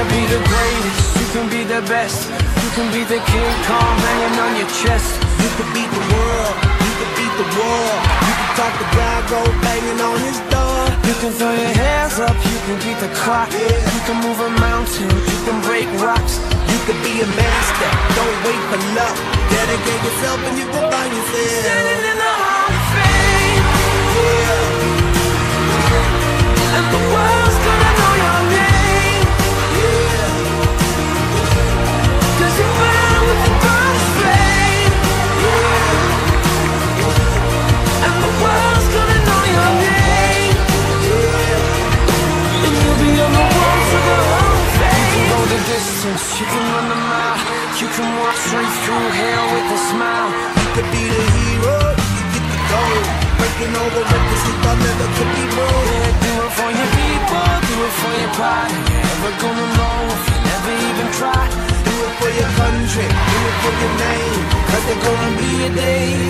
to be the greatest, you can be the best. You can be the King Kong hanging on your chest. You could beat the world, you could beat the war. You can talk to God, go banging on his door. You can throw your hands up, you can beat the clock. yeah. You can move a mountain, you can break rocks. You could be a master, don't wait for luck. Dedicate yourself and you can find yourself. Distance, you can run the mile. You can walk straight through hell with a smile. You could be the hero, you get the gold. Breaking over records you thought never could be broke. Yeah, do it for your people, do it for your pride. You're never gonna know if you never even try. Do it for your country, do it for your name. Cause there's gonna be a day